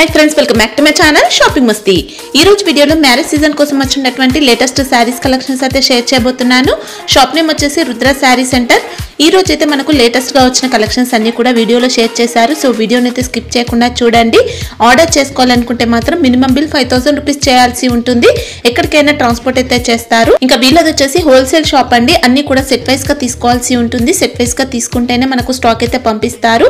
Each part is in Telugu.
Hi friends welcome back to my channel shopping మస్తీ ఈ రోజు వీడియోలో మ్యారేజ్ సీజన్ కోసం వచ్చినటువంటి లేటెస్ట్ శారీస్ కలెక్షన్స్ అయితే షేర్ చేయబోతున్నాను. షాప్ నేమ్ వచ్చేసి రుద్ర శారీ సెంటర్ ఈ రోజు అయితే మనకు లేటెస్ట్గా వచ్చిన కలెక్షన్స్ అన్ని కూడా వీడియోలో షేర్ చేశారు. సో వీడియోని అయితే స్కిప్ చేయకుండా చూడండి. ఆర్డర్ చేసుకోవాలనుకుంటే మాత్రం minimum bill five thousand rupees చేయాల్సి ఉంటుంది. ఎక్కడికైనా ట్రాన్స్పోర్ట్ అయితే చేస్తారు. ఇంకా వీళ్ళది వచ్చేసి హోల్సేల్ షాప్ అండి. అన్ని కూడా సెట్ వైస్గా తీసుకోవాల్సి ఉంటుంది. సెట్ వైస్గా తీసుకుంటేనే మనకు స్టాక్ అయితే పంపిస్తారు.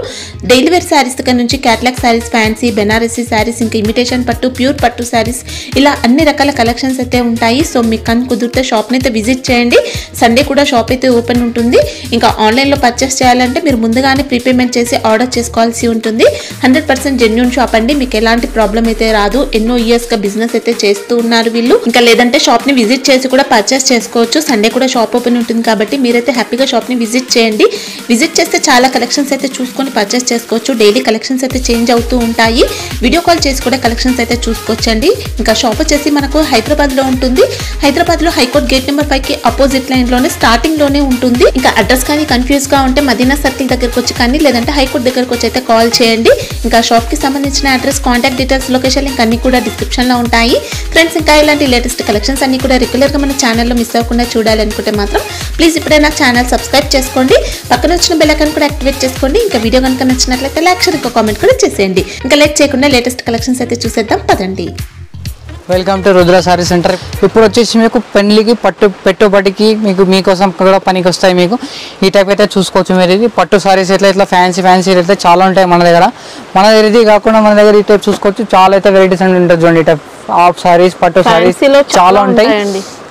డైలీ వేర్ శారీస్ దగ్గర నుంచి క్యాట్లాగ్ శారీస్ ఫ్యాన్సీ బెనారసీ శారీస్ ఇంకా ఇమిటేషన్ పట్టు ప్యూర్ పట్టు శారీస్ ఇలా అన్ని రకాల కలెక్షన్స్ అయితే ఉంటాయి. సో మీకు కన్ కుదిరితే షాప్ని అయితే విజిట్ చేయండి. సండే కూడా షాప్ అయితే ఓపెన్ ఉంటుంది. ఇంకా ఆన్లైన్లో పర్చేస్ చేయాలంటే మీరు ముందుగానే ప్రీపేమెంట్ చేసి ఆర్డర్ చేసుకోవాల్సి ఉంటుంది. హండ్రెడ్ పర్సెంట్ జెన్యున్ షాప్ అండి. మీకు ఎలాంటి ప్రాబ్లం అయితే రాదు. ఎన్నో ఇయర్స్గా బిజినెస్ అయితే చేస్తూ ఉన్నారు వీళ్ళు. ఇంకా లేదంటే షాప్ని విజిట్ చేసి కూడా పర్చేస్ చేసుకోవచ్చు. సండే కూడా షాప్ ఓపెన్ ఉంటుంది కాబట్టి మీరైతే హ్యాపీగా షాప్ని విజిట్ చేయండి. విజిట్ చేస్తే చాలా కలెక్షన్స్ అయితే చూసుకొని పర్చేస్ చేసుకోవచ్చు. డైలీ కలెక్షన్స్ అయితే చేంజ్ అవుతూ ఉంటాయి. వీడియో కాల్ చేసి కూడా కలెక్షన్స్ అయితే చూసుకోవచ్చండి. ఇంకా షాప్ వచ్చేసి మనకు హైదరాబాద్లో ఉంటుంది. హైదరాబాద్లో హైకోర్ట్ గేట్ నెంబర్ ఫైవ్కి అపోజిట్ లైన్లోనే స్టార్టింగ్లోనే ఉంటుంది. ఇంకా అడ్రస్ కానీ కన్ఫ్యూజ్గా ఉంటే మదీనా సర్కిల్ దగ్గరకు వచ్చి కానీ లేదంటే హైకోర్ట్ దగ్గరకు వచ్చి అయితే కాల్ చేయండి. ఇంకా షాప్కి సంబంధించిన address contact details location link అన్ని కూడా డిస్క్రిప్షన్లో ఉంటాయి. ఫ్రెండ్స్ ఇంకా ఇలాంటి లేటెస్ట్ కలెక్షన్స్ అన్ని కూడా రెగ్యులర్గా మన ఛానల్లో మిస్ అవ్వకుండా చూడాలనుకుంటే మాత్రం ప్లీజ్ ఇప్పుడే నా ఛానల్ సబ్స్క్రైబ్ చేసుకోండి. పక్కన వచ్చిన బెల్ కూడా యాక్టివేట్ చేసుకోండి. ఇంకా వీడియో కనుక నచ్చినట్లయితే లైక్ షేర్ ఇంకా కామెంట్ కూడా చేసేయండి. ఇంకా లేట్ చేయకుండా లేటెస్ట్ కలెక్షన్స్ అయితే చూసేద్దాం. పదండి. Welcome to Rudra Saree centre. ఇప్పుడు వచ్చేసి మీకు పెళ్ళికి పట్టు పెట్టుబడికి మీకు మీకోసం కూడా పనికి వస్తాయి మీకు. ఈ టైప్ అయితే చూసుకోవచ్చు మీరు. ఇది పట్టు సారీస్ ఇట్లా ఇట్లా ఫ్యాన్సీ ఫ్యాన్సీ అయితే చాలా ఉంటాయి మన దగ్గర. మన దగ్గర ఇది కాకుండా మన దగ్గర ఈ టైప్ చూసుకోవచ్చు. చాలా అయితే వెరైటీస్ ఉంటుంది చూడండి. ఈ టైప్ హాఫ్ సారీస్ పట్టు సారీస్ చాలా ఉంటాయి.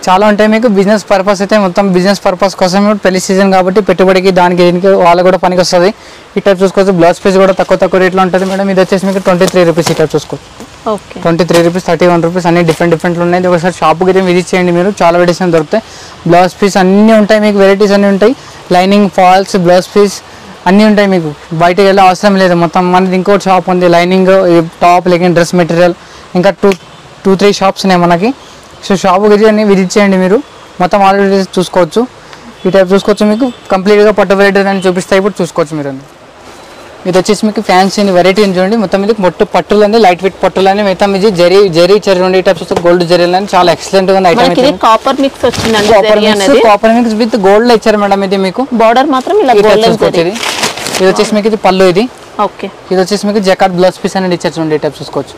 చాలా ఉంటాయి మీకు. బిజినెస్ పర్పస్ అయితే మొత్తం బిజినెస్ పర్పస్ కోసం పెళ్ళి సీజన్ కాబట్టి పెట్టుబడికి దానికి దీనికి వాళ్ళకి కూడా పనికి వస్తుంది. ఈ టైప్ చూసుకోవచ్చు. బ్లౌజ్ పీస్ కూడా తక్కువ తక్కువ రేట్లో ఉంటుంది మేడం. ఇది వచ్చేసి మీకు ట్వంటీ త్రీ రూపీస్ ఈ టైప్ చూసుకోవచ్చు. Twenty three rupees thirty one rupees అన్ని డిఫరెంట్ డిఫరెంట్లు ఉన్నాయి. ఒకసారి షాప్కి అయితే విజిట్ చేయండి మీరు. చాలా వెరైటీస్ అని దొరుకుతాయి. బ్లౌజ్ పీస్ అన్నీ ఉంటాయి మీకు వెరైటీస్ అన్నీ ఉంటాయి. లైనింగ్ ఫాల్స్ బ్లౌజ్ పీస్ అన్నీ ఉంటాయి మీకు. బయటకు వెళ్ళే అవసరం లేదు. మొత్తం మనది ఇంకోటి షాప్ ఉంది. లైనింగ్ టాప్ లేకపోతే డ్రెస్ మెటీరియల్ ఇంకా టూ టూ త్రీ షాప్స్ ఉన్నాయి మనకి. సో షాప్కి వెళ్ళి విజిట్ చేయండి మీరు. మొత్తం ఆల్రెడీ చూసుకోవచ్చు. ఈ టైప్ చూసుకోవచ్చు మీకు. కంప్లీట్గా పట్టు వెరైటీ అని చూపిస్తే ఇప్పుడు చూసుకోవచ్చు మీరు ఇది వచ్చేసి మీకు ఫ్యాన్సీ వెరైటీ చూడండి. మొత్తం ఇది మొట్టు పట్టులని లైట్ వెయిట్ పట్టులని మొత్తం ఇది జరీ జరీ చెరీ రెండు టైప్స్ వస్తే గోల్డ్ జరీ అని చాలా ఎక్సలెంట్గా ఉంది ఐటమ్ కాపర్ మిక్స్ వచ్చిందండి కాపర్ మిక్స్ విత్ గోల్డ్లో ఇచ్చారు మేడం ఇది మీకు. బార్డర్ మాత్రం ఇలా ఇది వచ్చేసి మీకు ఇది పళ్ళు ఇది. ఓకే. ఇది వచ్చేసి మీకు జకాట్ బ్లౌజ్ పీస్ అనేది ఇచ్చారు చూడండి టైప్ చూసుకోవచ్చు.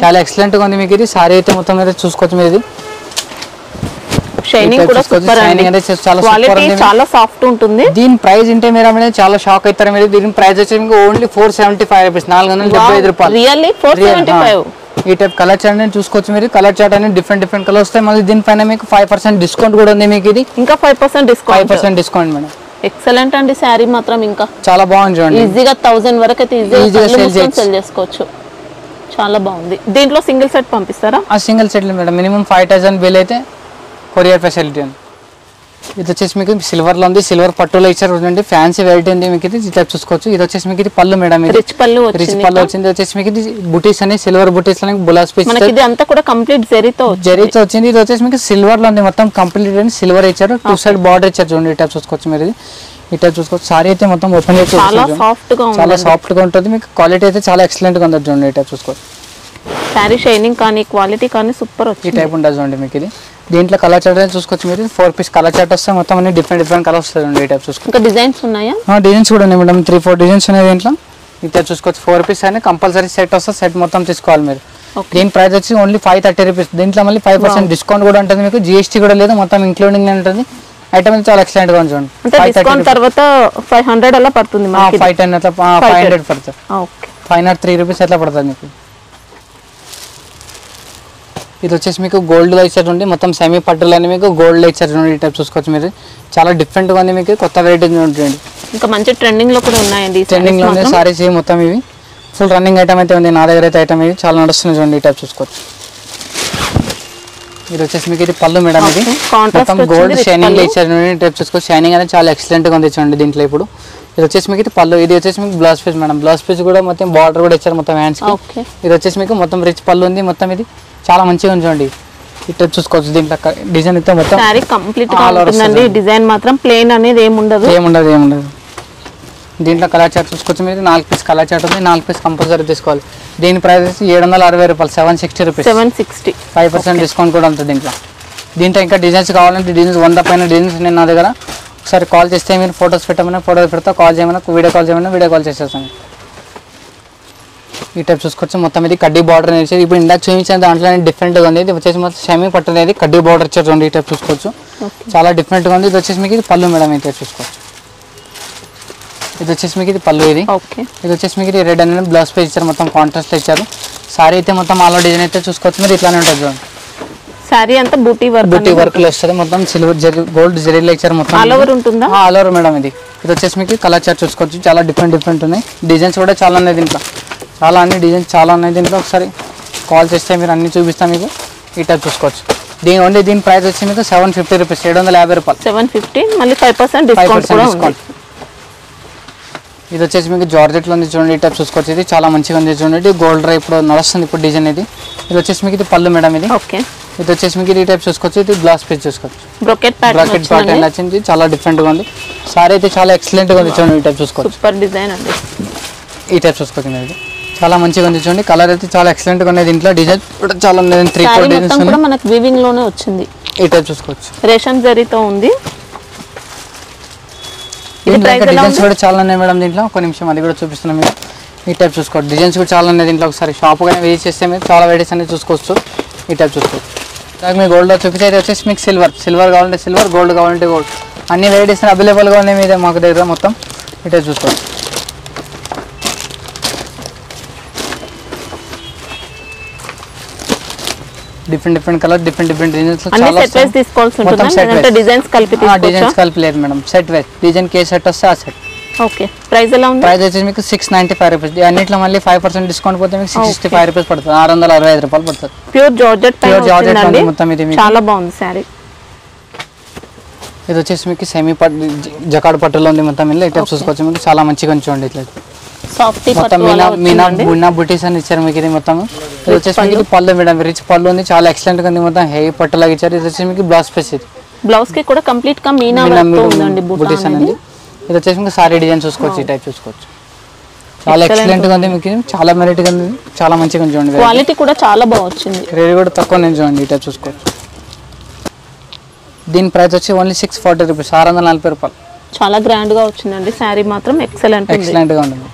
చాలా ఎక్సలెంట్గా ఉంది మీకు ఇది. సారీ అయితే మొత్తం మీద చూసుకోవచ్చు మీరు ఇది. షైనింగ్ కూడా. సూపర్ అండి. చాలా క్వాలిటీ సాఫ్ట్ ఉంటుంది. దీని ప్రైస్ ఇంటే మీరు అనేది చాలా షాక్ అవుతారు మీరు. దీని ప్రైస్ వచ్చి మీకు only four seventy five rupees నాలుగు వందల డెబ్బై ఐదు రూపాయలు. Really four seventy. ఫైవ్ ఈ టైప్ కలర్ చార్ట్ అనేది చూసుకోవచ్చు మీరు. కలర్ చార్ట్ అనేది డిఫరెంట్ డిఫరెంట్ కలర్ వస్తాయి. మళ్ళీ దీనిపైన మీకు ఫైవ్ పర్సెంట్ డిస్కౌంట్ కూడా ఉంది మీకు ఇది. ఇంకా five percent five discount percent discount madam excellent అండి శారీ మాత్రం ఇంకా. చాలా బాగుంది చూడండి. ఈజీగా థౌసండ్ వరకు అయితే ఈజీగా. సెల్ చేసుకోవచ్చు. చాలా బాగుంది. దీంట్లో సింగిల్ సెట్ పంపిస్తారా? ఆ సింగిల్ సెట్లు madam minimum five thousand bill అయితే కొరియర్ ఫెసిలిటీ ఉంది ఇది వచ్చేసి మీకు సిల్వర్లో ఉంది. సిల్వర్ పట్టులో ఇచ్చారు చూడండి. ఫ్యాన్సీ వెరైటీ ఉంది మీకు ఇది. ఇట్లా చూసుకోవచ్చు. ఇది వచ్చేసి మీకు ఇది పళ్ళు మేడం ఇది. రిచ్ పళ్ళు రిచ్ పళ్ళు వచ్చింది. వచ్చేసి మీకు ఇది బుటీస్ అని సిల్వర్ బుటీస్ అని బులాస్ పీస్ ఇది అంతా కూడా కంప్లీట్ జరీతో జరీతో వచ్చింది. ఇది వచ్చేసి మీకు సిల్వర్లో ఉంది. మొత్తం కంప్లీట్ అని సిల్వర్ ఇచ్చారు. టూ సైడ్ బార్డర్ ఇచ్చారు చూడండి. ఇట్లా చూసుకోవచ్చు మీరు ఇది. ఇట్లా చూసుకోవచ్చు సారీ అయితే మొత్తం ఓపెన్ చేసి చాలా. సాఫ్ట్గా చాలా ఉంది సాఫ్ట్గా ఉంటుంది. మీకు క్వాలిటీ అయితే చాలా ఎక్సలెంట్గా ఉంటుంది చూడండి. ఇట్లా చూసుకోవచ్చు శారీ షైనింగ్ కానీ క్వాలిటీ కానీ సూపర్ ఈ వచ్చింది. టైప్ ఉంటుంది చూడండి మీకు ఇది. దీంట్లో కలర్ చార్ట్ చూసుకోవచ్చు మీరు. ఫోర్ పీస్ కలర్ చార్ట్ వస్తే మొత్తం అన్ని డిఫరెంట్ డిఫరెంట్ కలర్స్ వస్తుంది ఈ టైప్ ఇంకా డిజైన్స్ ఉన్నాయా? డిజైన్స్ కూడా ఉన్నాయి మేడం. త్రీ ఫోర్ డిజైన్స్ ఉన్నాయి దీంట్లో. ఇట్లా చూసుకోవచ్చు. ఫోర్ పీస్ అని కంపల్సరీ సెట్ వస్తే సెట్ మొత్తం తీసుకోవాలి మీరు. దీని ప్రైస్ వచ్చి ఓన్లీ ఫైవ్ థర్టీ రూపీస్ దీంట్లో మళ్ళీ ఫైవ్ పర్సెంట్ డిస్కౌంట్ కూడా ఉంటుంది మీకు. జిఎస్టీ కూడా లేదు. మొత్తం ఇంక్లూడింగ్ ఉంటుంది. ఐటమ్ చాలా ఎక్సలెంట్గా చూడండి. తర్వాత ఫైవ్ హండ్రెడ్ అలా పడుతుంది ఫైవ్ టెన్ అట్లా ఫైవ్ హండ్రెడ్ పడుతుంది. ఫైవ్ నాట్ త్రీ రూపీస్ ఎట్లా పడుతుంది మీకు. ఇది వచ్చేసి మీకు గోల్డ్లో ఇచ్చారు చూడండి మొత్తం సెమీ పట్టులు అని మీకు గోల్డ్లో ఇచ్చారు చూడండి ఈ టైప్ చూసుకోవచ్చు మీరు. చాలా డిఫరెంట్గా ఉంది మీకు కొత్త వెరైటీ ఉంటుంది ఇంకా మంచి ట్రెండింగ్లో కూడా ఉన్నాయండి ఈ ట్రెండింగ్లో sarees ఉంది. సారీస్ మొత్తం ఇవి. ఫుల్ రన్నింగ్ ఐటమ్ అయితే ఉంది నా దగ్గర అయితే ఐటమ్ ఇవి. చాలా నడుస్తుంది చూడండి ఈ టైప్ చూసుకోవచ్చు. ఇది వచ్చేసి మీకు ఇది పళ్ళు మేడం ఇది. మొత్తం గోల్డ్ షైనింగ్. ఇచ్చారు టైప్ చూసుకోవచ్చు షైనింగ్ అనేది చాలా ఎక్సలెంట్గా ఉంది చూడండి దీంట్లో ఇప్పుడు. ఇది వచ్చేసి మీకు ఇది పళ్ళు ఇది వచ్చేసి మీకు blouse piece madam. Blouse piece కూడా మొత్తం బార్డర్ కూడా ఇచ్చారు మొత్తం హ్యాండ్స్ ఇది వచ్చేసి మీకు మొత్తం రిచ్ పళ్ళు ఉంది మొత్తం ఇది. చాలా మంచిగా ఉంది చూడండి ఇట్లా చూసుకోవచ్చు. దీంట్లో డిజైన్ అయితే మొత్తం శారీ కంప్లీట్ ఉంటుందండి. డిజైన్ మాత్రం ప్లేన్ అనేది ఏమి ఉండదు. ఏముండదు ఏముండదు. దీంట్లో కలర్ చార్ట్ చూసుకోవచ్చు మీరు. నాలుగు పీస్ కలర్ చార్ట్ ఉంది. నాలుగు పీస్ కంపల్సరీ తీసుకోవాలి. దీని ప్రైస్ ఏడు వందల అరవై రూపాయలు. Seven sixty rupees seven sixty five percent discount కూడా ఉంటుంది దీంట్లో. దీంట్లో ఇంకా డిజైన్స్ కావాలంటే డిజైన్స్ వంద పైన డిజైన్స్ ఉన్నాయి నా దగ్గర. ఒకసారి కాల్ చేస్తే మీరు ఫొటోస్ పెట్టమన్నా ఫోటోస్ పెడతా కాల్ చేయమన్నా వీడియో కాల్ చేయమన్నా వీడియో కాల్ చేసేస్తాను. ఈ టైప్ చూసుకోవచ్చు మొత్తం ఇది కడ్డీ బార్డర్ అనేది ఇప్పుడు ఇందాక చూపించిన దాంట్లో డిఫరెంట్గా ఉంది. ఇది వచ్చేసి మొత్తం షమీ పట్టు అనేది కడ్డీ బార్డర్ వచ్చేసి ఉంది ఈ టైప్ చూసుకోవచ్చు. చాలా డిఫరెంట్గా ఉంది. ఇది వచ్చేసి మీకు ఇది పళ్ళు మేడం ఈ టైప్ చూసుకోవచ్చు. ఇది వచ్చేసి మీకు ఇది పళ్ళు ఇది. ఓకే. ఇది వచ్చేసి మీకు ఇది రెడ్ అనేది బ్లౌజ్ పేజ్ ఇచ్చారు. మొత్తం కాంట్రాస్ట్ ఇచ్చారు. సారీ అయితే మొత్తం ఆల్ డిజైన్ అయితే చూసుకోవచ్చు. మీరు ఇట్లానే ఉంటుంది చూడండి. శారీ అంతా బూటీ వర్క్ బుట్టి వర్క్లో వస్తుంది మొత్తం సిల్వర్ జరీ గోల్డ్ జరీలో ఇచ్చారు మొత్తం ఆల్ ఓవర్ ఉంటుందా? ఆల్ ఓవర్ మేడం ఇది. ఇది వచ్చేసి మీకు కలర్ చార్ట్ చూసుకోవచ్చు. చాలా డిఫరెంట్ డిఫరెంట్ ఉన్నాయి. డిజైన్స్ కూడా చాలా ఉన్నాయి దీంట్లో. చాలా అన్ని డిజైన్స్ చాలా ఉన్నాయి. దీంట్లో ఒకసారి కాల్ చేస్తే మీరు అన్ని చూపిస్తాం మీకు. ఈ టైప్ చూసుకోవచ్చు. దీని ఓన్లీ దీని ప్రైస్ వచ్చి మీకు సెవెన్ ఫిఫ్టీ రూపీస్ ఏడు వందల యాభై రూపాయలు. సెవెన్ ఫిఫ్టీ మళ్ళీ ఫైవ్ పర్సెంట్ డిస్కౌంట్ ఇది వచ్చేసి మీకు జార్జెట్లో ఉంది చూడండి ఈ టైప్ చూసుకోవచ్చు. ఇది చాలా మంచిగా ఉంది చూడండి. గోల్డ్ డ్రై ఇప్పుడు నడుస్తుంది ఇప్పుడు డిజైన్ ఇది. ఇది వచ్చేసి మీకు ఇది పళ్ళు మేడం ఇది. ఓకే. ఇది వచ్చేసి మీకు ఈ టైప్ చూసుకోవచ్చు ఇది గ్లాస్ పీస్ చూసుకోవచ్చు. బ్రొకెట్ బ్రాకెట్ ప్యాటర్న్ నచ్చింది చాలా డిఫరెంట్గా ఉంది. సారీ అయితే చాలా ఎక్సలెంట్గా ఉంది చూడండి ఈ టైప్ చూసుకోవచ్చు. సూపర్ డిజైన్ అండి. ఈ టైప్ చూసుకోవచ్చు మీరు ఇది. చాలా మంచిగా ఉంది చూడండి. కలర్ అయితే చాలా ఎక్సలెంట్గా ఉంది దీంట్లో. డిజైన్ కూడా చాలా ఉంది త్రీ ఫోర్ డిజైన్స్ కూడా ఉన్నాయి. మనకు వీవింగ్లోనే వచ్చింది. ఈ టైప్ చూసుకోవచ్చు. రేషన్ జరీతో ఉంది. డిజైన్స్ కూడా చాలా ఉన్నాయి మేడం దీంట్లో. ఒక నిమిషం అది కూడా చూపిస్తున్నాం మీరు ఈ టైప్ చూసుకోవచ్చు డిజైన్స్ కూడా చాలా ఉన్నాయి దీంట్లో. ఒకసారి షాప్ కానీ విజిట్ చేస్తే మీరు చాలా వెరైటీస్ అనేది చూసుకోవచ్చు. ఈ టైప్ చూసుకోవచ్చు మీ గోల్డ్లో చూపించే ఇది వచ్చేసి మీకు సిల్వర్ సిల్వర్ కావాలంటే సిల్వర్ గోల్డ్ కావాలంటే గోల్డ్ అన్ని వెరైటీస్ అవైలబుల్గా ఉన్నాయి మీద మాకు దగ్గర మొత్తం. ఈ టైప్ చూసుకోవచ్చు different different colour different different designs చాలా సెట్ తీసుకోవాల్సి ఉంటుందా? కలిపి డిజైన్స్ తీసుకోవచ్చా? కలిపి లేదు మేడం. సెట్ వైజ్ డిజైన్ కే సెట్ వస్తే ఆ సెట్ ఓకే. ప్రైస్ ఎలా ఉంది? ప్రైస్ వచ్చేసి మీకు సిక్స్ నైంటీ ఫైవ్ రూపీస్ అన్నిట్లో మళ్ళీ ఫైవ్ పర్సెంట్ డిస్కౌంట్ పోతే మీకు సిక్స్ సిక్స్టీ. ఫైవ్ రూపీస్ పడుతుంది. ఆరు వందల అరవై ఐదు రూపాయలు పడుతుంది. ప్యూర్ జార్జెట్ వచ్చిందండి. ఉంది మొత్తం ఇది. చాలా బాగుంది శారీ ఇది వచ్చేసి మీకు సెమీ పట్టు జకాడ్ పట్టులో ఉంది మొత్తం Okay. చూసుకోవచ్చు మీకు. చాలా మంచిగా ఉంచండి ఇట్లా. సాఫ్టీ మీనా బుటీస్ అని ఇచ్చారు మీకు ఇది మొత్తం. ఇది వచ్చేసి మీకు పళ్ళు. ఇది పళ్ళు మేడం రిచ్ పళ్ళు ఉంది. చాలా ఎక్సలెంట్గా ఉంది మొత్తం. హెవీ పట్టులాగా ఇచ్చారు. ఇది వచ్చేసి మీకు బ్లౌజ్ పీస్ ఇది. బ్లౌజ్కి కూడా కంప్లీట్గా మీనా ఉందండి బుటీస్ అనేది. ఇది వచ్చేసి మీకు సారీ డిజైన్ చూసుకోవచ్చు ఈ టైప్ చూసుకోవచ్చు. చాలా ఎక్సలెంట్గా ఉంది మీకు. చాలా ఉంది. చాలా మంచిగా చూడండి. క్వాలిటీ కూడా చాలా బాగా వచ్చింది. రేట్ కూడా తక్కువ నేను చూడండి ఇట్లా చూసుకోవచ్చు. దీని ప్రైస్ వచ్చి ఓన్లీ సిక్స్ ఫార్టీ రూపీస్ ఆరు వందల నలభై రూపాయలు. చాలా గ్రాండ్గా వచ్చిందండి. శారీ మాత్రం ఎక్సలెంట్ ఉంది. ఎక్సలెంట్గా ఉంటుంది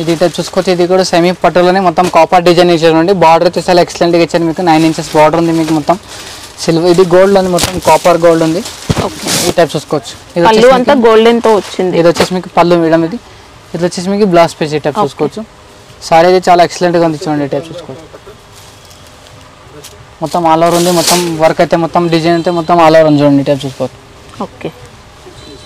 ఇది ఇట్లా చూసుకోవచ్చు ఇది కూడా సెమీ పట్టులోనే మొత్తం కాపర్ డిజైన్ ఇచ్చారండి బార్డర్ అయితే చాలా ఎక్సలెంట్గా ఇచ్చారు మీకు. నైన్ ఇంచెస్ బార్డర్ ఉంది మీకు మొత్తం. సిల్వర్ ఇది గోల్డ్ ఉంది మొత్తం కాపర్ గోల్డ్ ఉంది. ఈ టైప్ చూసుకోవచ్చు. ఇది పళ్ళు వచ్చేసి అంతా గోల్డెన్తో వచ్చింది. ఇది వచ్చేసి మీకు పళ్ళు మేడం ఇది. ఇది వచ్చేసి మీకు బ్లౌజ్ పీస్ ఈ టైప్ చూసుకోవచ్చు. సారీ అయితే చాలా ఎక్సలెంట్గా ఉంది చూడండి ఈ టైప్ చూసుకోవచ్చు. మొత్తం ఆల్ ఓవర్ ఉంది మొత్తం వర్క్ అయితే మొత్తం డిజైన్ అయితే మొత్తం ఆల్ ఓవర్ ఉంది చూడండి ఈ టైప్ చూసుకోవచ్చు. ఓకే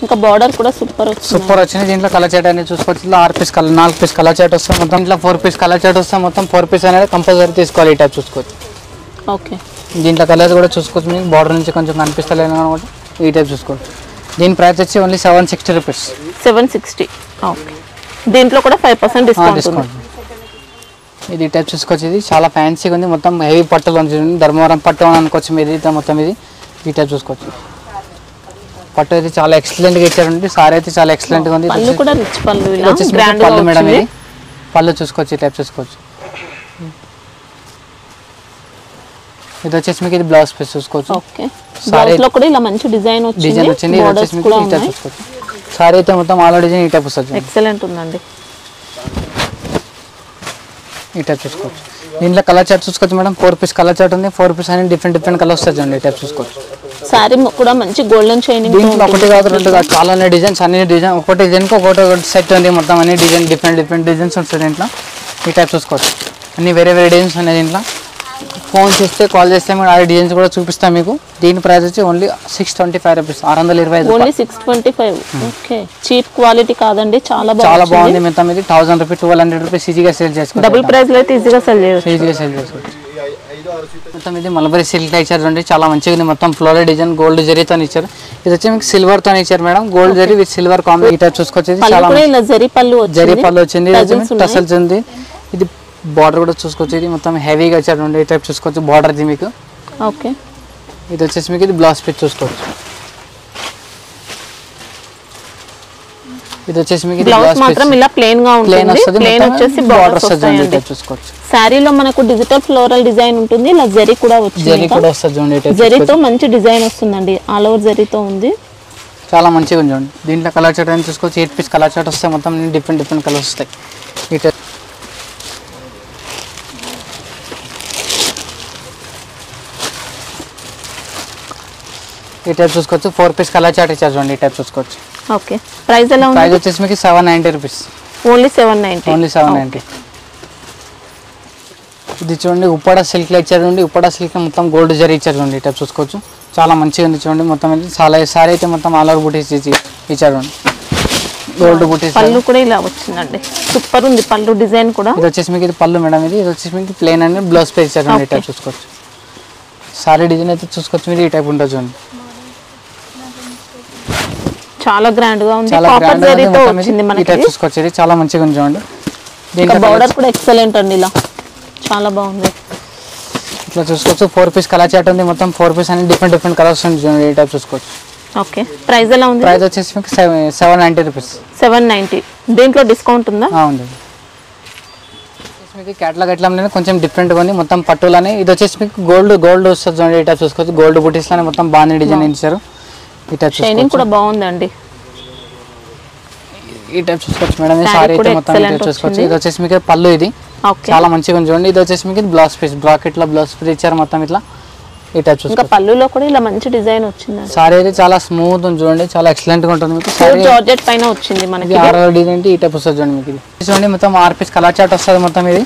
ఇంకా బార్డర్ కూడా సూపర్ సూపర్ వచ్చింది. దీంట్లో కలర్ చాట్ అనేది చూసుకోవచ్చు. ఇట్లా ఆరు పీస్ కలర్ నాలుగు పీస్ కలర్ చాట్ వస్తే మొత్తం. ఇట్లా ఫోర్ పీస్ కలర్ చాట్ వస్తే మొత్తం. ఫోర్ పీస్ అనేది కంపల్సరీ తీసుకోవాలి ఈ టైప్ చూసుకోవచ్చు. ఓకే దీంట్లో కలర్స్ కూడా చూసుకోవచ్చు. మీకు బార్డర్ నుంచి కొంచెం కనిపిస్తలేదు అనమాట ఈ టైప్ చూసుకోవచ్చు. దీని ప్రైస్ వచ్చి only seven sixty rupees seven sixty okay దీంట్లో కూడా ఫైవ్ పర్సెంట్ డిస్కౌంట్ ఇది టైప్ చూసుకోవచ్చు. ఇది చాలా ఫ్యాన్సీగా ఉంది. మొత్తం హెవీ పట్టులో ధర్మవరం పట్టు అని అనుకోవచ్చు మీరు. ఇది మొత్తం ఇది. ఈ టైప్ చూసుకోవచ్చు. పట్టు అయితే చాలా ఎక్సలెంట్గా ఇచ్చారండి సారీ అయితే చాలా ఎక్సలెంట్గా ఉంది. ఇది పళ్ళు కూడా రిచ్ ఇలా మేడం ఇది. పళ్ళు చూసుకోవచ్చు టైప్ చూసుకోవచ్చు. ఇది వచ్చేసి మీకు ఇది బ్లౌజ్ పీస్ చూసుకోవచ్చు. ఓకే లో కూడా ఇలా మంచి డిజైన్ డిజైన్ వచ్చింది. వచ్చింది ఇది బోర్డర్స్ వచ్చేసి మీకు కూడా ఈ టైప్ ఉన్నాయి. చూసుకోవచ్చు. సారీ అయితే మొత్తం ఆల్ డిజైన్ ఈ టైప్ వస్తుంది ఎక్సలెంట్ ఉందండి. ఈ టైప్ చూసుకోవచ్చు. దీంట్లో కలర్ చార్ట్ చూసుకోవచ్చు madam. Four piece colour chart ఉంది. ఫోర్ పీస్ అని డిఫరెంట్ డిఫరెంట్ కలర్ వస్తుంది చూడండి. ఈ టైప్ చూసుకోవచ్చు. శారీ కూడా మంచి గోల్డెన్ షైనింగ్ దీంట్లో ఒకటి కాదు రెండు కాదు చాలా డిజైన్స్ అన్ని డిజైన్ ఒకటి డిజైన్కి ఒకటి ఒకటి సెట్ ఉంది మొత్తం అన్ని డిజైన్ డిఫరెంట్ డిఫరెంట్ డిజైన్స్ వస్తాయి దీంట్లో. ఈ టైప్ చూసుకోవచ్చు. అన్ని వేరే వేరే డిజైన్స్ ఉన్నాయి దీంట్లో. ఫోన్ చేస్తే కాల్ చేస్తే మేము ఆ డిజైన్స్ కూడా చూపిస్తాం మీకు. దీని ప్రైస్ వచ్చి only six twenty five rupees ఆరు వందల ఇరవై only six twenty five okay cheap quality కాదండి చాలా చాలా బాగుంది మొత్తం ఇది thousand rupees twelve hundred rupees ఈజీగా సేల్ చేసుకోవచ్చు. డబుల్ ప్రైస్లో అయితే ఈజీగా సెల్ చేయవచ్చు ఈజీగా సేల్ చేసుకోవచ్చు. మొత్తం ఇది మలబరీ సిల్క్ ఇచ్చారు అండి చాలా మంచిగా ఉంది. మొత్తం ఫ్లోరల్ డిజైన్ గోల్డ్ జరీతో ఇచ్చారు. ఇది వచ్చి మీకు సిల్వర్తో ఇచ్చారు madam. Gold zari with silver combi ఈ టైప్ ఇలా జరీ పళ్ళు జరీ వచ్చింది. పళ్ళు వచ్చింది. టసల్స్ ఉంది. ఇది బార్డర్ కూడా చూసుకోవచ్చు ఇది మొత్తం హెవీగా ఇచ్చారు ఈ టైప్ చూసుకోవచ్చు. బార్డర్ ఇది మీకు. ఓకే ఇది వచ్చేసి మీకు ఇది బ్లౌజ్ పిచ్ చూసుకోవచ్చు. ఇది వచ్చేసి మీకు బ్లౌజ్ మాత్రం ఇలా ప్లెయిన్గా ప్లేన్ ఉంటుంది. ప్లెయిన్ వచ్చేసి బార్డర్ బార్డర్స్ వస్తాయండి. శారీలో మనకు డిజిటల్ ఫ్లోరల్ డిజైన్ ఉంటుంది ఇలా జరీ కూడా వచ్చింది జరీ. కూడా వస్తుంది చూడండి జరీతో. మంచి డిజైన్ వస్తుందండి. ఆల్ ఓవర్ జరీతో ఉంది. చాలా మంచిగా ఉంది చూడండి. దీంట్లో కలర్ చాట్ అని చూసుకోవచ్చు. ఎయిట్ పీస్ కలర్ చాట్ వస్తాయి మొత్తం డిఫరెంట్ డిఫరెంట్ కలర్స్ వస్తాయి. ఈ టైప్ చూసుకోవచ్చు. ఫోర్ పీస్ కలర్ చాట్ ఇచ్చారు చూడండి ఈ టైప్ చూసుకోవచ్చు. ఓకే ప్రైస్ ఎలా ప్రైస్ ఉంది వచ్చేసి మీకు seven ninety rupees only seven ninety only seven ninety ఇది చూడండి ఉప్పాడ సిల్క్లో ఇచ్చారు చూడండి ఉప్పాడ సిల్క్ మొత్తం గోల్డ్ జరీ ఇచ్చారు చూడండి టైప్ చూసుకోవచ్చు. చాలా మంచిగా ఉంది చూడండి. మొత్తం చాలా సారీ అయితే మొత్తం ఆల్ ఓవర్ బుటీస్ ఇచ్చి ఇచ్చారు గోల్డ్ బుటీస్ పళ్ళు కూడా ఇలా వచ్చిందండి. సూపర్ ఉంది పళ్ళు డిజైన్ కూడా. ఇది వచ్చేసి మీకు ఇది పళ్ళు మేడం ఇది. ఇది వచ్చేసి మీకు ప్లేన్ అండి. బ్లౌజ్ పే ఇచ్చారు టైప్ చూసుకోవచ్చు. సారీ డిజైన్ అయితే చూసుకోవచ్చు మీరు. ఈ టైప్ ఉంటుంది చూడండి. చాలా గ్రాండ్గా ఉంది కాపర్ జరీతో వచ్చింది మనకి. ఇది చాలా మంచిగా ఉంది చూడండి. దీంట్లో బార్డర్ కూడా ఎక్సలెంట్ అండి ఇలా. చాలా బాగుంది. ఇట్లా చూసుకోవచ్చు. ఫోర్ పీస్ కలర్ చాట్ ఉంది. మొత్తం ఫోర్ పీస్ అన్ని డిఫరెంట్ డిఫరెంట్ కలర్స్ ఉంది చూడండి. ఈ టైప్ చూసుకోవచ్చు. ఓకే ప్రైస్ ఎలా ఉంది? ప్రైస్ వచ్చేసి మీకు seven ninety rupees seven ninety దీంట్లో డిస్కౌంట్ ఉందా? ఉంది. మీకు క్యాట్లాగ్ ఎట్లా కొంచెం డిఫరెంట్గా ఉంది. మొత్తం పట్టులని. ఇది వచ్చేసి మీకు గోల్డ్ గోల్డ్ వస్తుంది చూడండి. ఈ టైప్ చూసుకోవచ్చు. గోల్డ్ బుటీస్లోనే మొత్తం బాగానే డిజైన్ ఇచ్చారు ఈ టైప్ షైనింగ్ కూడా బాగుందండి. ఈ టైప్ చూసుకోవచ్చు మేడం. సారీ అయితే మొత్తం చూసుకోవచ్చు. వచ్చింది. ఇది వచ్చేసి మీకు పళ్ళు ఇది. చాలా మంచిగా చూడండి. ఇది వచ్చేసి మీకు బ్లౌజ్ పీస్ బ్రాకెట్లో బ్లౌజ్ పీస్ ఇచ్చారు మొత్తం ఇట్లా. ఈ టైప్ చూసుకోవచ్చు. పళ్ళులో కూడా ఇలా మంచి డిజైన్ వచ్చిందండి. సారీ అయితే చాలా స్మూత్ ఉంది చూడండి. చాలా ఎక్సలెంట్గా ఉంటుంది మీకు. సారీ జార్జెట్ పైన వచ్చింది మనకి ఇది ఆరో డిజైన్ ఈ టైప్ వస్తుంది చూడండి మీకు ఇది. చూడండి మొత్తం ఆర్ పీస్ కలర్ చాట్ వస్తుంది మొత్తం ఇది.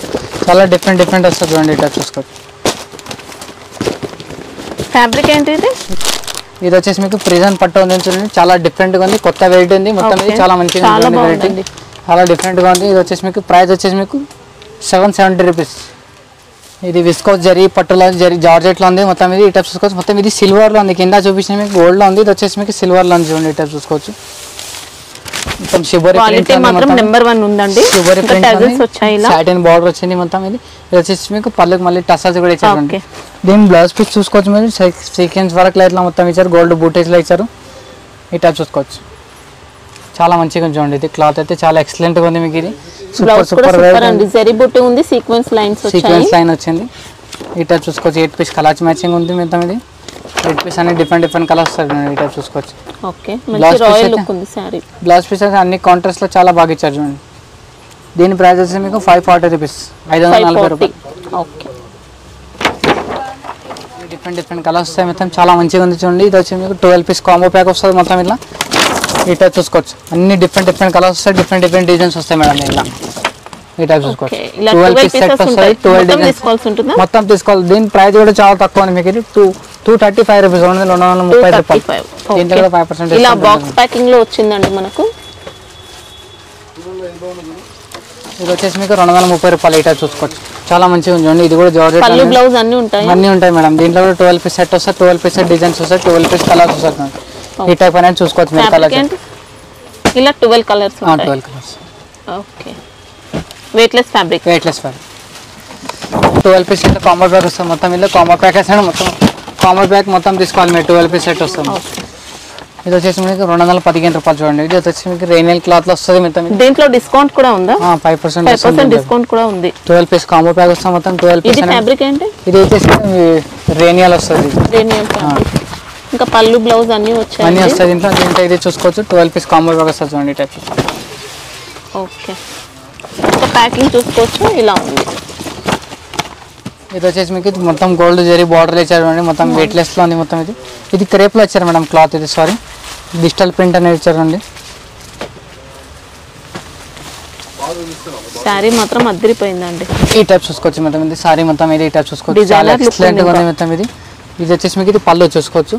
చాలా డిఫరెంట్ డిఫరెంట్ వస్తుంది చూడండి ఈ టైప్ చూసుకోవచ్చు. ఫ్యాబ్రిక్ ఏంటి ఇది? ఇది వచ్చేసి మీకు ప్రిజన్ పట్టు ఉంది చూడండి. చాలా డిఫరెంట్గా ఉంది. కొత్త వెరైటీ ఉంది. మొత్తం ఇది. చాలా మంచిగా చాలా ఉంది. వెరైటీ. చాలా డిఫరెంట్గా ఉంది. ఇది వచ్చేసి మీకు ప్రైస్ వచ్చేసి మీకు సెవెన్ సెవెంటీ రూపీస్ ఇది విస్కోస్ జరీ పట్టులో జరీ జార్జెట్లో ఉంది. మొత్తం ఇది ఈ టైప్ చూసుకోవచ్చు. మొత్తం ఇది సిల్వర్లో ఉంది. కింద చూపించిన మీకు గోల్డ్లో ఉంది. ఇది వచ్చేసి మీకు సిల్వర్లో ఉంది. చూడండి ఈ టైప్ చూసుకోవచ్చు. మొత్తం షిబోరి క్వాలిటీ మాత్రం నెంబర్ వన్ ఉందండి. షిబోరి వచ్చాయి సాటిన్ బార్డర్ వచ్చింది మొత్తం ఇది. ఇది వచ్చేసి మీకు పళ్ళకి మళ్ళీ టసల్స్ కూడా ఇచ్చారు Okay. దీని బ్లౌజ్ పీస్ చూసుకోవచ్చు మీరు. సీక్వెన్స్ వర్క్ ఇట్లా మొత్తం ఇచ్చారు. గోల్డ్ బూటేస్లో ఇచ్చారు. ఈ టైప్ చూసుకోవచ్చు. చాలా మంచిగా చూడండి. ఇది క్లాత్ అయితే చాలా ఎక్సలెంట్గా ఉంది మీకు ఇది. సూపర్ సూపర్ సూపర్ అండి. జరీ బుట్టి ఉంది సీక్వెన్స్ లైన్స్ సీక్వెన్స్ లైన్ వచ్చింది. ఈ టైప్ చూసుకోవచ్చు. ఎయిట్ పీస్ కలర్స్ మ్యాచింగ్ ఉంది మొత్తం ఇది. ఎయిట్ పీస్ అన్ని డిఫరెంట్ డిఫరెంట్ కలర్స్ ఈ టైప్ చూసుకోవచ్చు. ఓకే మంచి రాయల్ లుక్ ఉంది శారీ బ్లౌజ్ పీస్ అయితే అన్ని కాంట్రాస్ట్లో చాలా బాగా ఇచ్చారు చూడండి. దీని ప్రైస్ వచ్చి మీకు ఫైవ్ ఫార్టీ రూపీస్ ఐదు వందల నలభై రూపాయలు. ఓకే డిఫరెంట్ డిఫరెంట్ కలర్స్ వస్తాయి. మొత్తం చాలా మంచిగా ఉంది చూడండి. ఇది వచ్చి మీకు ట్వెల్వ్ పీస్ కాంబో ప్యాక్ వస్తుంది మొత్తం ఇలా ఈ టైప్ చూసుకోవచ్చు. అన్ని డిఫరెంట్ డిఫరెంట్ కలర్స్ వస్తాయి. డిఫరెంట్ డిఫరెంట్ డిజైన్స్ వస్తాయి మేడం ఇలా ఈ టైప్ చూసుకోవచ్చు. ట్వెల్వ్ 12 పీస్ సెట్ పీసెస్ వస్తాయి ట్వెల్వ్ మొత్తం డిజైన్స్ మొత్తం తీసుకోవాలి. దీని ప్రైస్ కూడా చాలా తక్కువ ఉంది. మీకు ఇది two two thirty five rupees రెండు వందల రెండు వందల ముప్పై రూపాయలు 235. దీంట్లో కూడా ఫైవ్ పర్సెంట్ ఇలా బాక్స్ ప్యాకింగ్లో వచ్చిందండి మనకు. ఇది వచ్చేసి మీకు రెండు వందల ముప్పై రూపాయలు టైప్ చూసుకోవచ్చు. చాలా మంచిగా ఉంది ఇది కూడా జార్జెట్ బ్లౌజ్ అన్ని ఉంటాయి? అన్నీ ఉంటాయి మేడం. దీంట్లో కూడా ట్వెల్వ్ పీస్ సెట్ వస్తాయి. ట్వెల్వ్ పీస్ సెట్ డిజైన్స్ వస్తాయి. ట్వెల్వ్ పీస్ కలర్స్ వస్తాయి. ఈ టైప్ అనేది చూసుకోవచ్చు మీరు కలర్ ఫ్యాబ్రిక్ ఏంటి ఇలా twelve colours twelve colours okay weightless fabric weightless five twelve piece set combo pack వస్తుంది మొత్తం ఇలా కాంబో ప్యాక్ వేసాడు మొత్తం కాంబో ప్యాక్ మొత్తం తీసుకోవాలి మీరు ట్వెల్వ్ పీస్ సెట్ వస్తుంది. ఇది వచ్చేసి మీకు రెండు వందల పదిహేను రూపాయలు చూడండి. ఇది వచ్చేసి మీకు రేనియల్ క్లాత్లో వస్తుంది మొత్తం దీంట్లో డిస్కౌంట్ కూడా ఉందా? Five percent five percent discount కూడా ఉంది. ట్వెల్వ్ పీస్ కాంబో ప్యాక్ వస్తుంది మొత్తం ట్వెల్వ్ పీస్ ఫ్యాబ్రిక్ ఏంటి? ఇది వచ్చేసి రేనియల్ వస్తుంది. ఇంకా పళ్ళు బ్లౌజ్ అన్ని అన్నీ వచ్చాయి వస్తాయి దీంట్లో. దీంట్లో ఇది చూసుకోవచ్చు. ట్వెల్వ్ పీస్ కాంబో ప్యాక్ వస్తుంది చూడండి టైప్ ఓకే. ప్యాకింగ్ చూసుకోవచ్చు. ఇలా ఉంది. ఇది వచ్చేసి మీకు ఇది మొత్తం గోల్డ్ జరీ బార్డర్ ఇచ్చారు మొత్తం వెయిట్లెస్లో ఉంది మొత్తం ఇది. ఇది క్రేప్లో ఇచ్చారు మేడం క్లాత్ ఇది సారీ డిజిటల్ ప్రింట్ అనేది ఇచ్చారు అండి. శారీ మాత్రం అద్దరిపోయిందండి. ఈ టైప్ చూసుకోవచ్చు మొత్తం ఇది. సారీ మొత్తం ఇది ఈ టైప్ చూసుకోవచ్చు. చాలా look ఎక్సలెంట్గా ఉంది మొత్తం ఇది. ఇది వచ్చేసి మీకు ఇది పళ్ళు చూసుకోవచ్చు.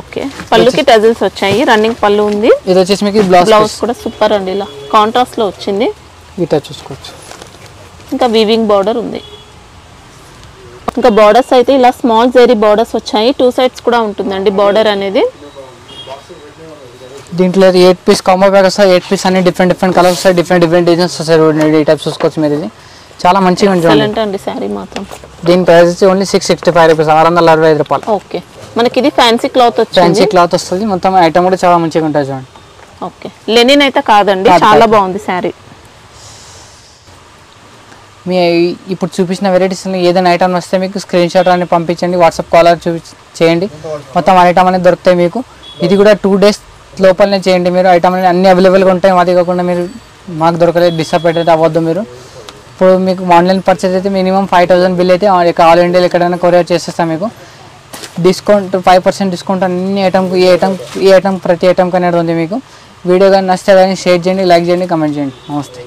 ఓకే పళ్ళుకి టజల్స్ వచ్చాయి. రన్నింగ్ పళ్ళు ఉంది. ఇది వచ్చేసి మీకు బ్లౌజ్ బ్లౌజ్ కూడా సూపర్ అండి. ఇలా కాంట్రాస్ట్లో వచ్చింది. ఈ టైప్ చూసుకోవచ్చు. ఇంకా వీవింగ్ బార్డర్ ఉంది. ఇంకా బార్డర్స్ అయితే ఇలా స్మాల్ జెరీ బార్డర్స్ వచ్చాయి. టూ సైడ్స్ కూడా ఉంటుందండి బార్డర్ అనేది. దీంట్లో ఎయిట్ పీస్ కాంబో ప్యాక్ వస్తాయి ఎయిట్ పీస్ అన్ని డిఫరెంట్ డిఫరెంట్ కలర్స్ వస్తాయి. డిఫరెంట్ డిఫరెంట్ డిజైన్స్ వస్తాయి. ఈ టైప్ చూసుకోవచ్చు మీరు ఇది. చాలా మంచిగా ఉంటుంది శారీ మాత్రం. దీని ప్రైస్ వచ్చి only six sixty five rupees ఆరు వందల అరవై ఐదు రూపాయలు. ఓకే మనకి ఇది ఫ్యాన్సీ క్లాత్ ఫ్యాన్సీ వచ్చింది క్లాత్ వస్తుంది. మొత్తం ఐటమ్ కూడా చాలా మంచిగా ఉంటుంది చూడండి. ఓకే లెనిన్ అయితే కాదండి. కాదు, చాలా. బాగుంది శారీ మీ ఇప్పుడు చూపించిన వెరైటీస్ని ఏదైనా ఐటమ్ వస్తే మీకు స్క్రీన్ షాట్ అని పంపించండి వాట్సాప్ కాల్ చూపి చేయండి. మొత్తం ఐటమ్ అనేది దొరుకుతాయి మీకు. ఇది కూడా టూ డేస్ లోపలనే చేయండి మీరు. ఐటమ్ అనేది అన్ని అవైలబుల్గా ఉంటాయి. మాది కాకుండా మీరు మాకు దొరకలేదు డిసప్పాయింట్ అయితే అవ్వద్దు మీరు. ఇప్పుడు మీకు ఆన్లైన్ పర్చేస్ అయితే మినిమం ఫైవ్ థౌసండ్ బిల్ అయితే ఆల్ ఆల్ ఇండియాలో ఎక్కడైనా కొరియర్ చేసేస్తాం మీకు. డిస్కౌంట్ ఫైవ్ పర్సెంట్ డిస్కౌంట్ అన్ని ఐటమ్కి ఈ ఐటమ్ ఈ ఐటమ్ ప్రతి ఐటమ్కి అనేది ఉంది మీకు. వీడియో కానీ నచ్చితే కానీ షేర్ చేయండి లైక్ చేయండి కమెంట్ చేయండి. నమస్తే.